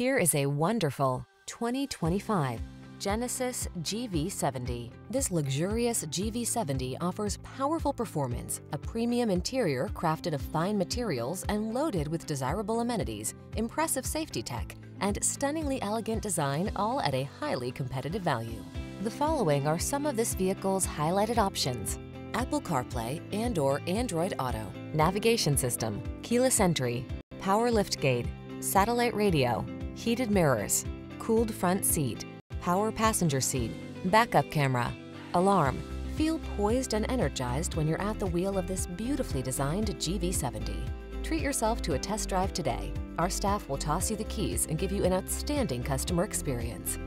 Here is a wonderful 2025 Genesis GV70. This luxurious GV70 offers powerful performance, a premium interior crafted of fine materials and loaded with desirable amenities, impressive safety tech, and stunningly elegant design all at a highly competitive value. The following are some of this vehicle's highlighted options. Apple CarPlay and or Android Auto, navigation system, keyless entry, power liftgate, satellite radio, heated mirrors, cooled front seat, power passenger seat, backup camera, alarm. Feel poised and energized when you're at the wheel of this beautifully designed GV70. Treat yourself to a test drive today. Our staff will toss you the keys and give you an outstanding customer experience.